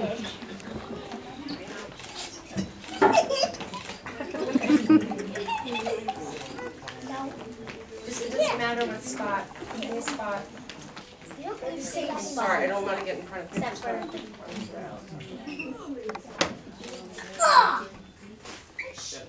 Just, it doesn't matter what spot, any spot. Sorry, I don't wanna get in front of people. Except.